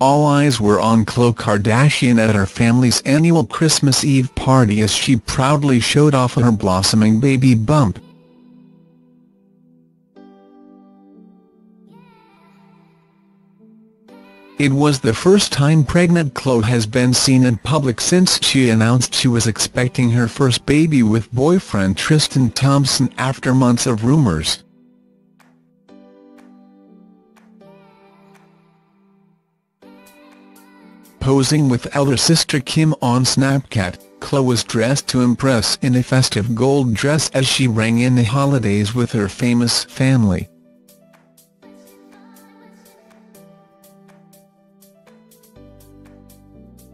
all eyes were on Khloe Kardashian at her family's annual Christmas Eve party as she proudly showed off her blossoming baby bump. It was the first time pregnant Khloe has been seen in public since she announced she was expecting her first baby with boyfriend Tristan Thompson after months of rumors. Posing with elder sister Kim on Snapchat, Khloe was dressed to impress in a festive gold dress as she rang in the holidays with her famous family.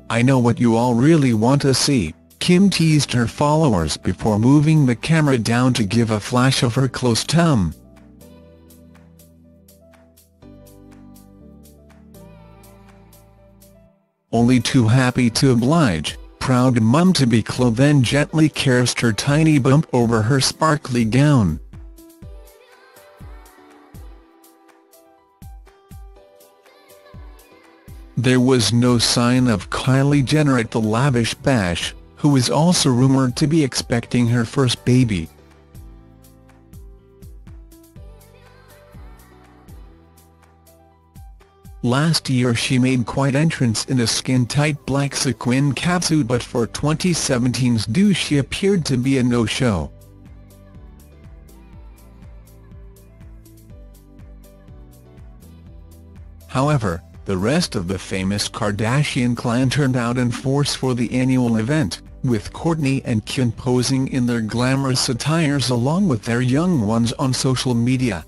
I know what you all really want to see, Kim teased her followers before moving the camera down to give a flash of her close tum. Only too happy to oblige, proud mum-to-be Khloe then gently caressed her tiny bump over her sparkly gown. There was no sign of Kylie Jenner at the lavish bash, who is also rumoured to be expecting her first baby. Last year she made quite entrance in a skin-tight black sequin catsuit but for 2017's do she appeared to be a no-show. However, the rest of the famous Kardashian clan turned out in force for the annual event, with Kourtney and Kim posing in their glamorous attires along with their young ones on social media.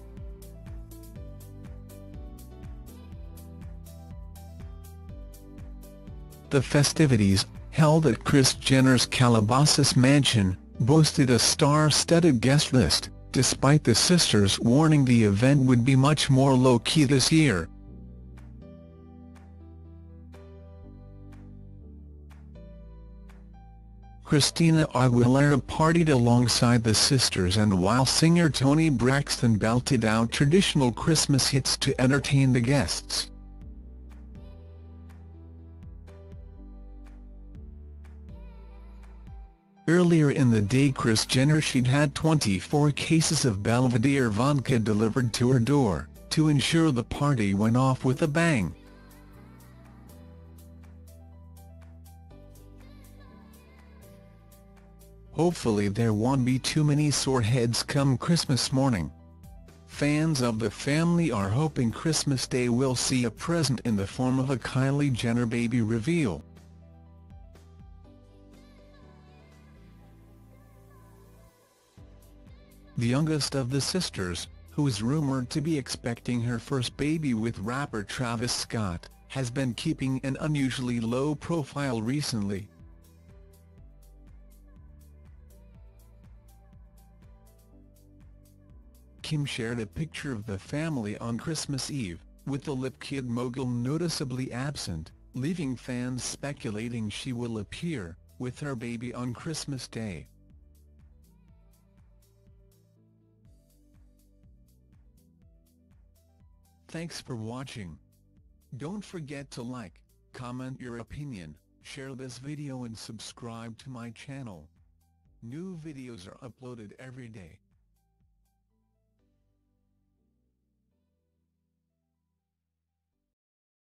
The festivities, held at Kris Jenner's Calabasas mansion, boasted a star-studded guest list, despite the sisters warning the event would be much more low-key this year. Christina Aguilera partied alongside the sisters and while singer Toni Braxton belted out traditional Christmas hits to entertain the guests. Earlier in the day Kris Jenner she'd had 24 cases of Belvedere vodka delivered to her door, to ensure the party went off with a bang. Hopefully there won't be too many sore heads come Christmas morning. Fans of the family are hoping Christmas Day will see a present in the form of a Kylie Jenner baby reveal. The youngest of the sisters, who is rumored to be expecting her first baby with rapper Travis Scott, has been keeping an unusually low profile recently. Kim shared a picture of the family on Christmas Eve, with the Lip Kit mogul noticeably absent, leaving fans speculating she will appear, with her baby on Christmas Day. Thanks for watching. Don't forget to like, comment your opinion, share this video and subscribe to my channel. New videos are uploaded every day.